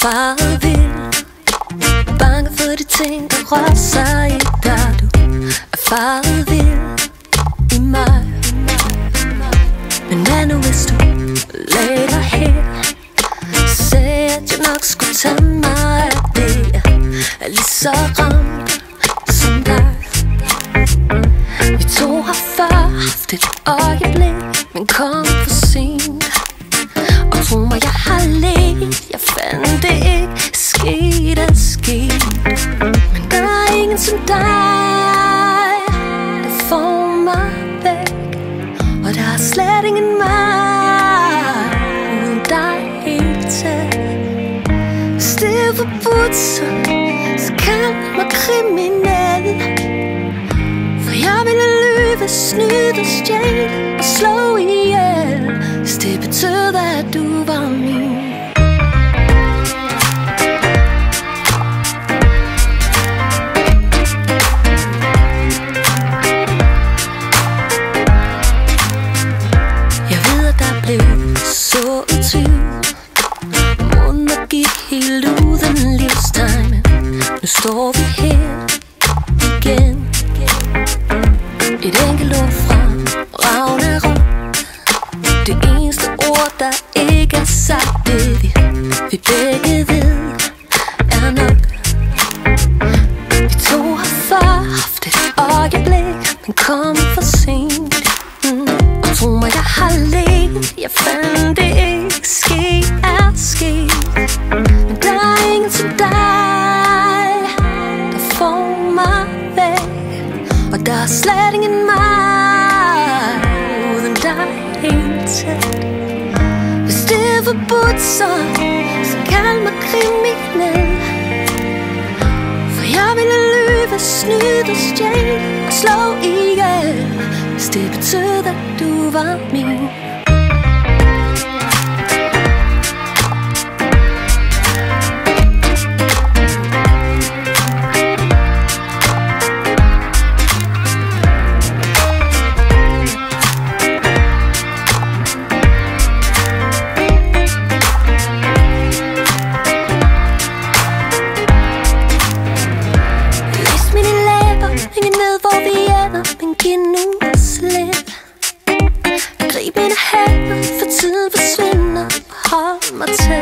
faret vild. Bange for de ting, der rører sig i jeg nok mig af det. Er lige så ramt som dig? Vi to har før haft et øjeblik Men kom for sent. Og tro mig, jeg har let. Jeg fandt det ikke. Sket er sket. Men der er ingen som dig. Hvis det så, så kald mig kriminel for jeg ville lyve, snyde, stjæle. Igen. Et enkelt ord fra Ragnarok. Det eneste ord, der ikke er sagt Det vi, vi begge ved er nok. Vi to har før haft et øjeblik Men kom for sent. Mm. Og tro mig, jeg har let Jeg fandt det ikke Ske er sket. Men der er ingen som dig. Der er slet ingen mig Uden dig helt tæt Hvis det er forbudt, så, så kald mig kriminel. For jeg ville lyve, snyde, stjæle og slå ihjel Hvis det betød, at du var min endnu slip. Grib en hænder, for tiden forsvinder. Hold mig tæt.